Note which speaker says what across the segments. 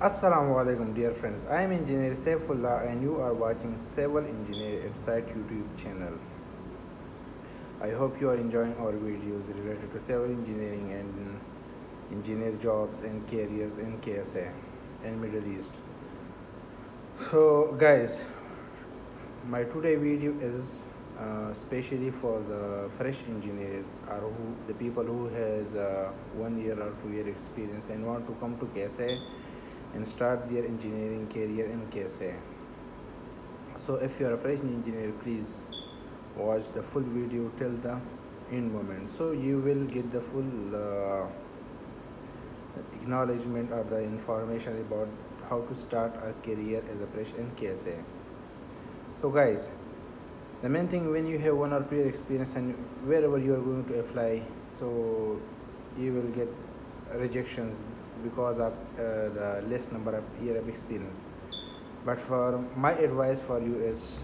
Speaker 1: Assalamu alaikum dear friends. I am engineer Saifullah and you are watching Civil Engineer At Site YouTube channel. I hope you are enjoying our videos related to civil engineering and engineer jobs and careers in KSA and Middle East. So guys, my today video is uh, especially for the fresh engineers or who the people who has uh, one year or two year experience and want to come to KSA and start their engineering career in KSA. So if you are a fresh engineer, please watch the full video till the end moment. So you will get the full uh, acknowledgement or the information about how to start a career as a fresh in KSA. So guys, the main thing when you have one or two year experience and wherever you are going to apply, so you will get rejections because of uh, the less number of year of experience. But for my advice for you is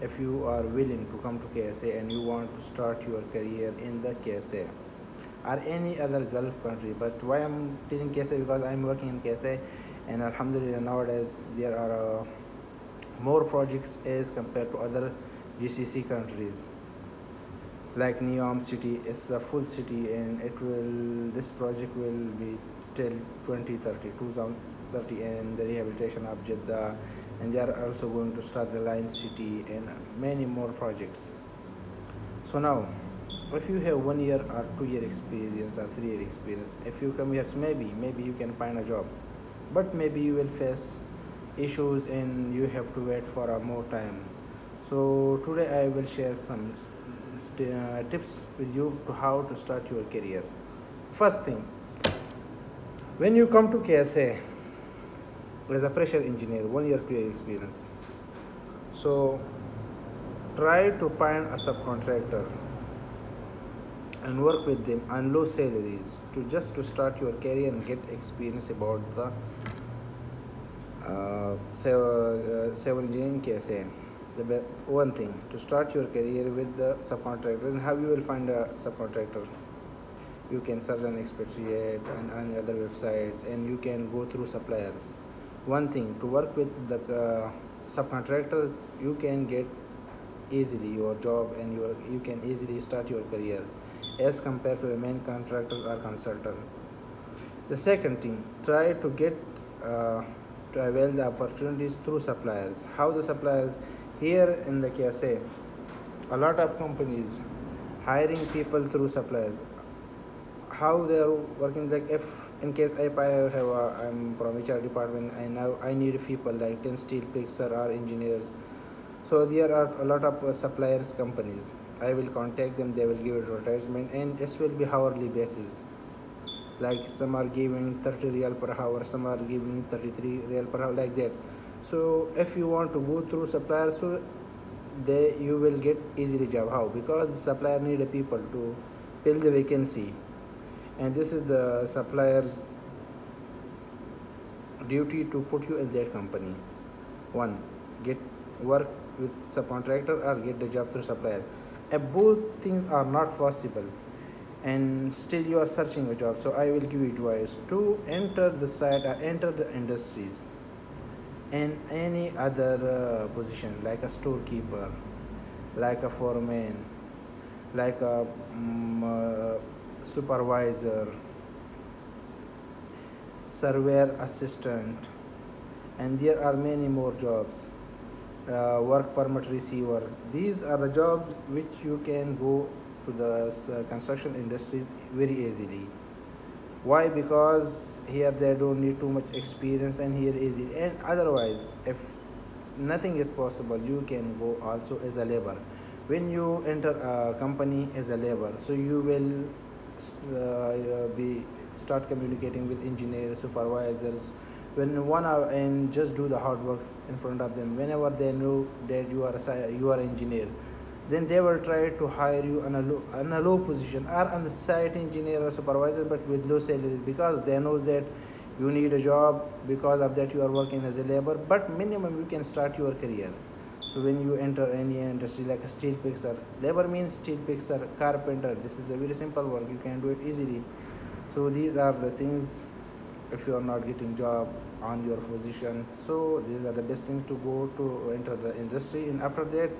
Speaker 1: if you are willing to come to KSA and you want to start your career in the KSA or any other Gulf country but why I'm telling KSA because I'm working in KSA and Alhamdulillah nowadays there are uh, more projects as compared to other GCC countries like Neom city is a full city and it will this project will be till 2030 2030 and the rehabilitation of Jeddah. And they are also going to start the line city and many more projects. So now if you have one year or two year experience or three year experience if you come here maybe maybe you can find a job. But maybe you will face issues and you have to wait for a more time. So today i will share some uh, tips with you to how to start your career. First thing when you come to KSA as a pressure engineer one year year experience. So try to find a subcontractor and work with them on low salaries to just to start your career and get experience about the uh, civil, uh, civil engineering KSA the one thing to start your career with the subcontractor and how you will find a subcontractor. You can search an expatriate and on other websites and you can go through suppliers. One thing to work with the uh, subcontractors you can get easily your job and your you can easily start your career as compared to the main contractors or consultant. The second thing try to get uh, to avail the opportunities through suppliers. How the suppliers here in the KSA, a lot of companies hiring people through suppliers. How they are working like if in case if I have a, I'm from HR department and now I need people like 10 steel fixer or engineers. So there are a lot of uh, suppliers companies. I will contact them, they will give advertisement and this will be hourly basis. Like some are giving 30 riyal per hour, some are giving 33 riyal per hour like that so if you want to go through supplier so they you will get easily job. How? Because the supplier need a people to fill the vacancy. And this is the supplier's duty to put you in their company. One get work with subcontractor or get the job through supplier. And both things are not possible and still you are searching a job so i will give you advice to enter the site or enter the industries in any other uh, position like a storekeeper like a foreman like a um, uh, supervisor surveyor assistant and there are many more jobs. Uh, work permit receiver. These are the jobs which you can go to the uh, construction industry very easily why? Because here they don't need too much experience and here is it. And otherwise if nothing is possible you can go also as a labor when you enter a company as a labor so you will uh, be start communicating with engineers supervisors. When one hour and just do the hard work in front of them. Whenever they know that you are a you are engineer then they will try to hire you on a low, on a low position or on the site engineer or supervisor but with low salaries because they knows that you need a job because of that you are working as a labor but minimum you can start your career. So when you enter any industry like a steel fixer labor means steel fixer carpenter this is a very simple work you can do it easily. So these are the things if you are not getting job on your position. So these are the best things to go to enter the industry and after that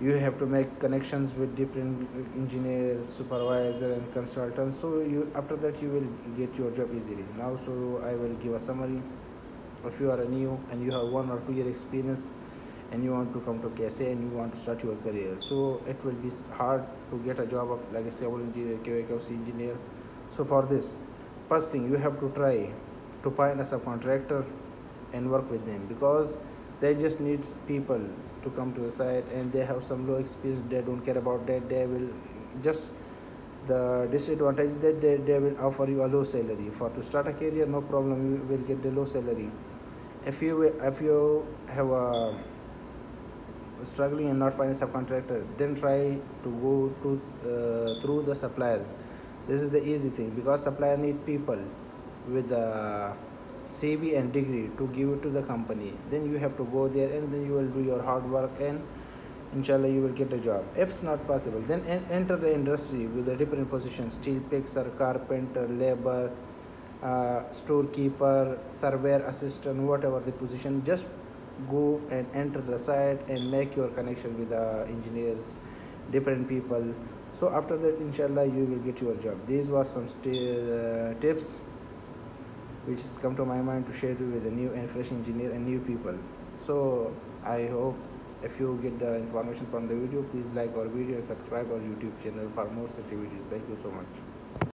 Speaker 1: you have to make connections with different engineers supervisor and consultants. So you after that you will get your job easily. Now so i will give a summary. If you are a new and you have one or two year experience and you want to come to KSA and you want to start your career so it will be hard to get a job of like a civil engineer QA engineer. So for this first thing you have to try to find a subcontractor and work with them because they just need people to come to the site and they have some low experience they don't care about that they will just the disadvantage that they, they will offer you a low salary. For to start a career no problem you will get the low salary. If you if you have a struggling and not finding a subcontractor then try to go to uh, through the suppliers. This is the easy thing because supplier need people with a CV and degree to give it to the company. Then you have to go there and then you will do your hard work and inshallah you will get a job. If it's not possible then en- enter the industry with a different position steel fixer carpenter labor uh, storekeeper surveyor assistant whatever the position just go and enter the site and make your connection with the engineers different people. So after that inshallah you will get your job. These were some uh, tips which has come to my mind to share with a new fresh engineer and new people. So i hope if you get the information from the video please like our video and subscribe our youtube channel for more such videos. Thank you so much